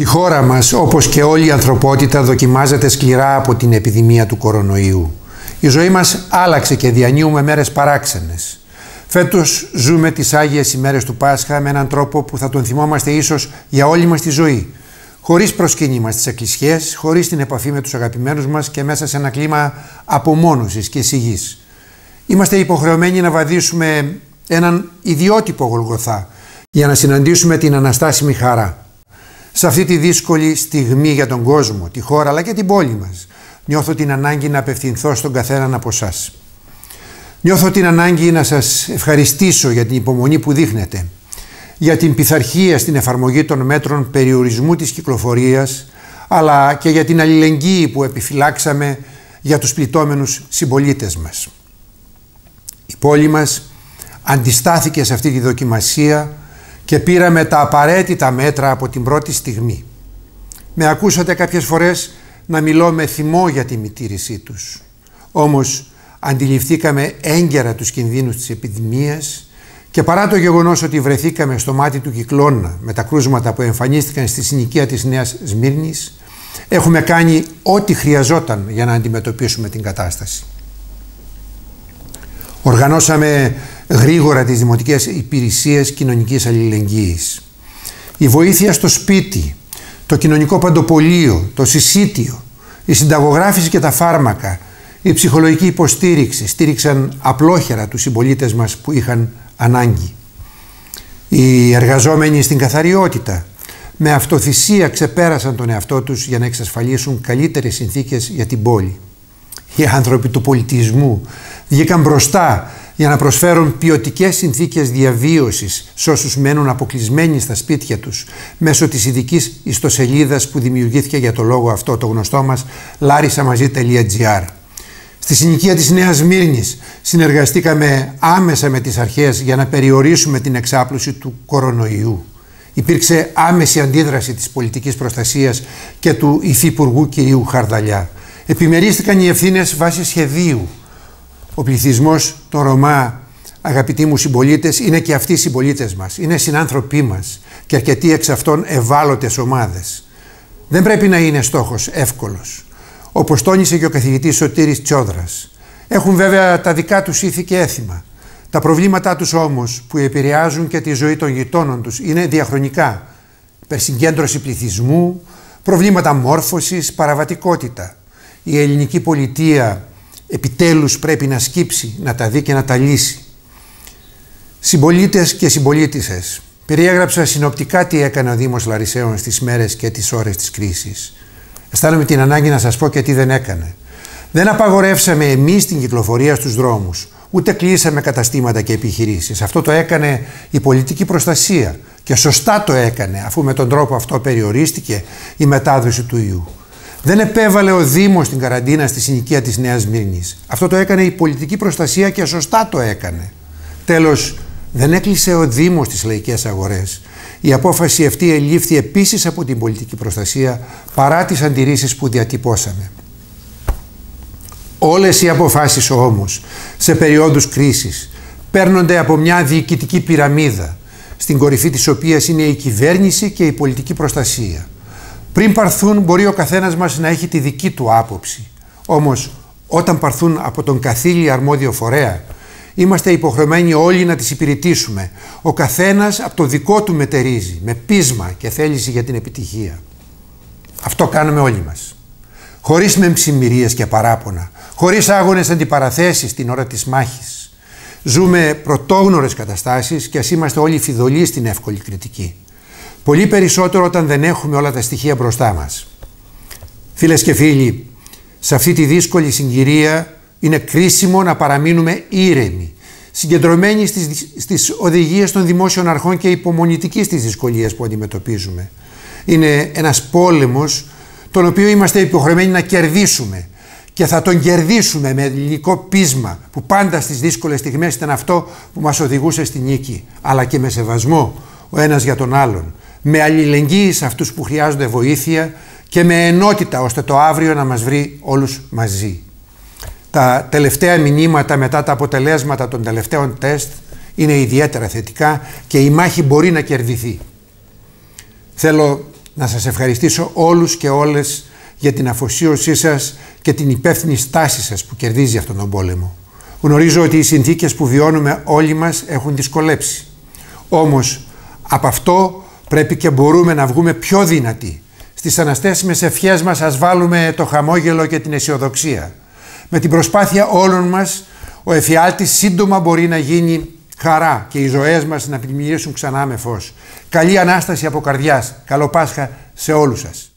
Η χώρα μας, όπως και όλη η ανθρωπότητα, δοκιμάζεται σκληρά από την επιδημία του κορονοϊού. Η ζωή μας άλλαξε και διανύουμε μέρες παράξενες. Φέτος ζούμε τις Άγιες ημέρες του Πάσχα με έναν τρόπο που θα τον θυμόμαστε ίσως για όλη μας τη ζωή. Χωρίς προσκύνημα στις εκκλησιές, χωρίς την επαφή με τους αγαπημένους μας και μέσα σε ένα κλίμα απομόνωσης και σιγής. Είμαστε υποχρεωμένοι να βαδίσουμε έναν ιδιότυπο Γολγοθά για να συναντήσουμε την αναστάσιμη χαρά. Σε αυτή τη δύσκολη στιγμή για τον κόσμο, τη χώρα αλλά και την πόλη μας, νιώθω την ανάγκη να απευθυνθώ στον καθέναν από εσά. Νιώθω την ανάγκη να σας ευχαριστήσω για την υπομονή που δείχνετε, για την πειθαρχία στην εφαρμογή των μέτρων περιορισμού της κυκλοφορίας, αλλά και για την αλληλεγγύη που επιφυλάξαμε για τους πληττόμενους συμπολίτες μας. Η πόλη μας αντιστάθηκε σε αυτή τη δοκιμασία και πήραμε τα απαραίτητα μέτρα από την πρώτη στιγμή. Με ακούσατε κάποιες φορές να μιλώ με θυμό για τη μητήρησή τους. Όμως αντιληφθήκαμε έγκαιρα τους κινδύνους της επιδημίας και παρά το γεγονός ότι βρεθήκαμε στο μάτι του κυκλώνα με τα κρούσματα που εμφανίστηκαν στη συνοικία της Νέας Σμύρνης, έχουμε κάνει ό,τι χρειαζόταν για να αντιμετωπίσουμε την κατάσταση. Οργανώσαμε γρήγορα τις δημοτικές υπηρεσίες κοινωνικής αλληλεγγύης. Η βοήθεια στο σπίτι, το κοινωνικό παντοπολείο, το συσίτιο, η συνταγογράφηση και τα φάρμακα, η ψυχολογική υποστήριξη στήριξαν απλόχερα τους συμπολίτες μας που είχαν ανάγκη. Οι εργαζόμενοι στην καθαριότητα με αυτοθυσία ξεπέρασαν τον εαυτό τους για να εξασφαλίσουν καλύτερες συνθήκες για την πόλη. Οι άνθρωποι του πολιτισμού βγήκαν μπροστά για να προσφέρουν ποιοτικές συνθήκες διαβίωσης σε όσους μένουν αποκλεισμένοι στα σπίτια τους μέσω της ειδικής ιστοσελίδας που δημιουργήθηκε για το λόγο αυτό το γνωστό μας larisamazi.gr. Στη συνοικία της Νέας Μύρνης συνεργαστήκαμε άμεσα με τις αρχές για να περιορίσουμε την εξάπλωση του κορονοϊού. Υπήρξε άμεση αντίδραση της πολιτικής προστασίας και του υφυπουργού κυρίου Χαρδαλιά. Επιμερίστηκαν οι ευθύνες βάσει σχεδίου ο πληθυσμός των Ρωμά, αγαπητοί μου συμπολίτες, είναι και αυτοί οι συμπολίτες μας. Είναι συνάνθρωποι μας και αρκετοί εξ αυτών ευάλωτες ομάδες. Δεν πρέπει να είναι στόχος εύκολος. Όπως τόνισε και ο καθηγητής Σωτήρης Τσόδρα. Έχουν βέβαια τα δικά τους ήθη και έθιμα. Τα προβλήματά τους όμως που επηρεάζουν και τη ζωή των γειτόνων τους είναι διαχρονικά. Υπερσυγκέντρωση πληθυσμού, προβλήματα μόρφωσης, παραβατικότητα. Η ελληνική πολιτεία επιτέλους πρέπει να σκύψει, να τα δει και να τα λύσει. Συμπολίτες και συμπολίτησες, περιέγραψα συνοπτικά τι έκανε ο Δήμος Λαρισαίων στις μέρες και τις ώρες της κρίσης. Αισθάνομαι την ανάγκη να σας πω και τι δεν έκανε. Δεν απαγορεύσαμε εμείς την κυκλοφορία στους δρόμους, ούτε κλείσαμε καταστήματα και επιχειρήσεις. Αυτό το έκανε η πολιτική προστασία και σωστά το έκανε, αφού με τον τρόπο αυτό περιορίστηκε η μετάδοση του ιού. Δεν επέβαλε ο Δήμος την καραντίνα στη συνοικία της Νέας Μύρνης. Αυτό το έκανε η πολιτική προστασία και σωστά το έκανε. Τέλος, δεν έκλεισε ο Δήμος τις λαϊκές αγορές. Η απόφαση αυτή ελήφθη επίσης από την πολιτική προστασία παρά τις αντιρρήσεις που διατυπώσαμε. Όλες οι αποφάσεις όμως σε περιόδους κρίσης παίρνονται από μια διοικητική πυραμίδα στην κορυφή της οποίας είναι η κυβέρνηση και η πολιτική προστασία. Πριν παρθούν μπορεί ο καθένας μας να έχει τη δική του άποψη. Όμως όταν παρθούν από τον καθήλιο αρμόδιο φορέα είμαστε υποχρεωμένοι όλοι να τις υπηρετήσουμε. Ο καθένας από το δικό του μετερίζει με πείσμα και θέληση για την επιτυχία. Αυτό κάνουμε όλοι μας. Χωρίς μεμψημυρίες και παράπονα, χωρίς άγονες αντιπαραθέσεις την ώρα της μάχης. Ζούμε πρωτόγνωρες καταστάσεις και ας είμαστε όλοι φιδωλοί στην εύκολη κριτική. Πολύ περισσότερο όταν δεν έχουμε όλα τα στοιχεία μπροστά μας. Φίλες και φίλοι, σε αυτή τη δύσκολη συγκυρία είναι κρίσιμο να παραμείνουμε ήρεμοι, συγκεντρωμένοι στις, στις οδηγίες των δημόσιων αρχών και υπομονητικοί στις δυσκολίες που αντιμετωπίζουμε. Είναι ένας πόλεμος τον οποίο είμαστε υποχρεωμένοι να κερδίσουμε και θα τον κερδίσουμε με ελληνικό πείσμα που πάντα στις δύσκολες στιγμές ήταν αυτό που μας οδηγούσε στη νίκη αλλά και με σεβασμό ο ένας για τον άλλον με αλληλεγγύη σε αυτούς που χρειάζονται βοήθεια και με ενότητα ώστε το αύριο να μας βρει όλους μαζί. Τα τελευταία μηνύματα μετά τα αποτελέσματα των τελευταίων τεστ είναι ιδιαίτερα θετικά και η μάχη μπορεί να κερδιθεί. Θέλω να σας ευχαριστήσω όλους και όλες για την αφοσίωσή σας και την υπεύθυνη στάση σας που κερδίζει αυτόν τον πόλεμο. Γνωρίζω ότι οι συνθήκες που βιώνουμε όλοι μας έχουν δυσκολέψει. Όμως από αυτό πρέπει και μπορούμε να βγούμε πιο δυνατοί. Στις αναστέσιμες ευχές μας ας βάλουμε το χαμόγελο και την αισιοδοξία. Με την προσπάθεια όλων μας ο εφιάλτης σύντομα μπορεί να γίνει χαρά και οι ζωές μας να πλημμυρίσουν ξανά με φως. Καλή Ανάσταση από καρδιάς. Καλό Πάσχα σε όλους σας.